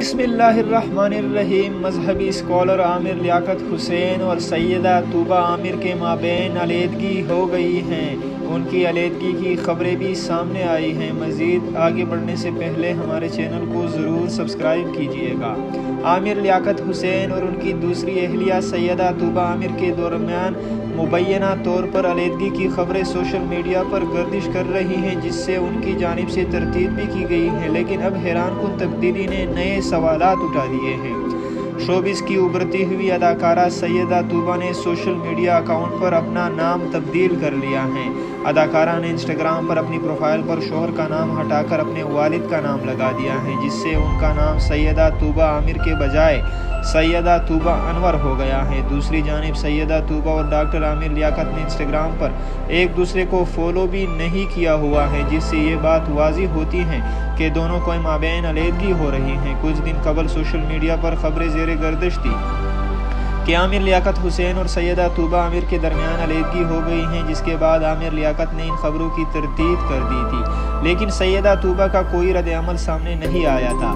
बसमीम मजहबी स्कॉलर आमिर लियाकत हुसैन और सैदा तूबा आमिर के माबेन अलीदगी हो गई हैं। उनकी अलीदगी की खबरें भी सामने आई हैं। मज़ीद आगे बढ़ने से पहले हमारे चैनल को ज़रूर सब्सक्राइब कीजिएगा। आमिर लियाकत हुसैन और उनकी दूसरी अहलिया सैदा तूबा आमिर के दरमियान मुबैना तौर पर अलीदगी की खबरें सोशल मीडिया पर गर्दिश कर रही हैं, जिससे उनकी जानब से तरतीब भी की गई है, लेकिन अब हैरान कन तब्दीली ने नए सवाल उठा दिए हैं। शोबिस की उभरती हुई अदाकारा सैदा तूबा ने सोशल मीडिया अकाउंट पर अपना नाम तब्दील कर लिया है। अदाकारा ने इंस्टाग्राम पर अपनी प्रोफ़ाइल पर शोहर का नाम हटाकर अपने वालिद का नाम लगा दिया है, जिससे उनका नाम सैदा तूबा आमिर के बजाय सैदा तूबा अनवर हो गया है। दूसरी जानब सैदा तूबा और डॉक्टर आमिर लियाकत ने इंस्टाग्राम पर एक दूसरे को फॉलो भी नहीं किया हुआ है, जिससे ये बात वाजी होती है कि दोनों को माबेन अलीदगी हो रही हैं। कुछ दिन कबल सोशल मीडिया पर खबरें जेर गर्दिश थी। कि आमिर लियाकत हुसैन और सैदा तूबा आमिर के दरमियान अलीदगी हो गई हैं, जिसके बाद आमिर लियाकत ने इन खबरों की तरतीब कर दी थी। लेकिन सैदा तूबा का कोई रद्द अमल सामने नहीं आया था।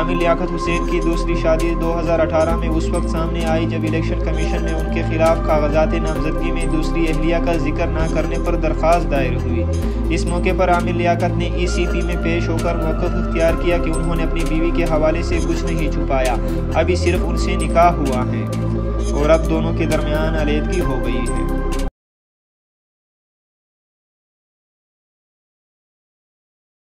आमिर लियाकत हुसैन की दूसरी शादी 2018 में उस वक्त सामने आई, जब इलेक्शन कमीशन ने उनके खिलाफ कागजात नामजदगी में दूसरी अहलिया का ज़िक्र न करने पर दरख्वास्त दायर हुई। इस मौके पर आमिर लियाकत ने ई सी पी में पेश होकर मौक़ अख्तियार किया कि उन्होंने अपनी बीवी के हवाले से कुछ नहीं छुपाया। अभी सिर्फ़ उनसे निकाह हुआ है। और अब दोनों के दरमियान अलीदगी हो गई है।